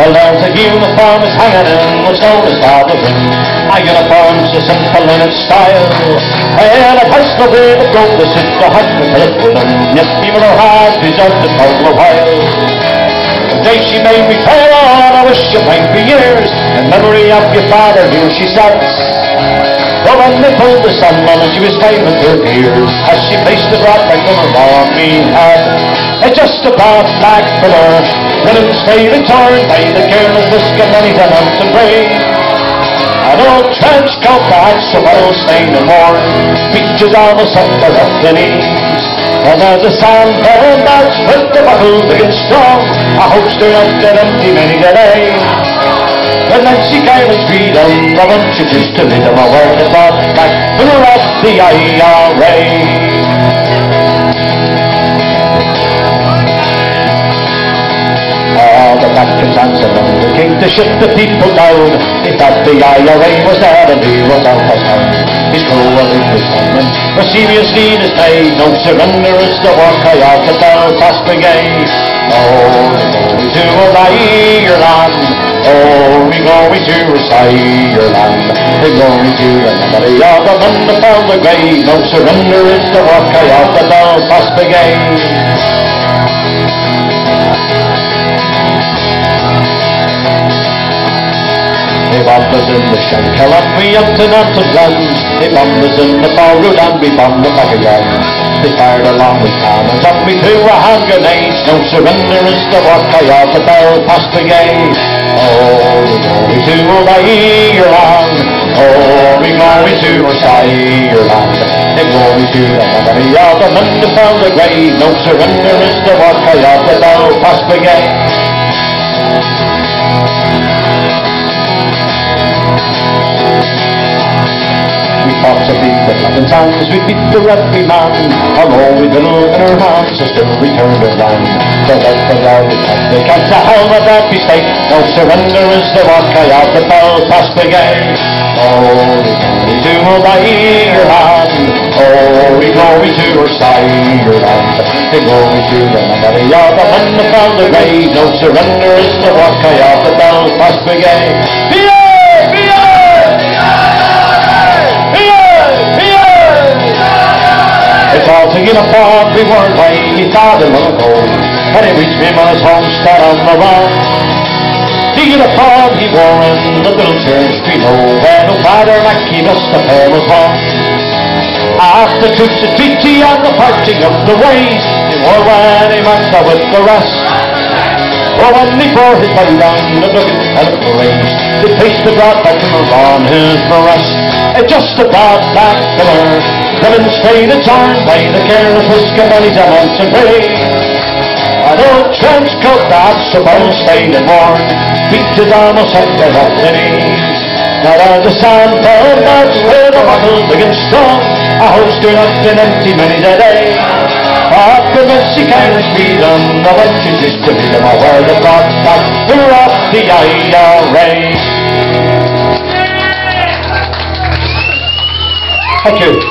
There's a uniform is hanging in what's known as father's room. A uniform's so simple in its style. Well, it has no way to go to sit the hospital for them. Yet people are hard deserve to for a while. The day she made me pray on, I wish you might be years. In memory of your father, here she sits. Well, when they pulled the sun on and she was waving her ears As she placed the broad bangle on me head It just about black pillar Ribbons faded torn by the careless whisk of many a mountain brave. An old trench coat that so well stained and worn Features almost up up the knees. And as the sound and that's with the buckle big and strong. A holster up and empty many a day. And then she came and freedom from introduced to rhythm a word that brought back to the rest the IRA. King the people down. He thought the IRA was there and he was out of town. His crew was in his coming, for serious need is paid. No surrender is the work I of the Belfast Brigade. Oh, to obey your land. Oh, we glory to recite your land. We glory to the memory of the men that fell the grave. No surrender is the work of the Belfast Brigade. Us the Shankill and we up to Glen. They bombed us in the Road and we bombed the back again. They fired along with cannons and we threw a hand grenade. No surrender is the work of the Belfast Brigade. Glory, glory to Ireland. Glory, glory to Ireland. And glory to the memory of the men that found the grave. No surrender is the work of the Belfast Brigade. The towns, we beat the every man. Although we diddled in our hands, so still we turned around. So let the loud they can't hell with that mistake. No surrender is the work of the Belfast Brigade. Oh, we glory to Ireland. Oh, we glory to our Ireland. We glory to the memory of the men that found the grave. No surrender is the work of the Belfast Brigade. Guitar in Monaco. And he reached me his homestead on the run. The uniform he wore in the little church below, where no father Mackie must the pair was one. After troops a treaty on the parting of the ways, he wore when he marched out with the rest. When he bore his body down the Duggan and the parade, they placed the broad bachelor on his breast. It just about that pillar Ribbons faded torn by the care whisk of bellies and mountain brave. An old trench coat that's stained and worn, features almost up to the knees. Now there's a Sam Browne that's with a buckle big and strong, a holster not been empty many a day. Up the messy careless freedom, the bunches used to be them, a word of God, that threw off the IRA. Thank you.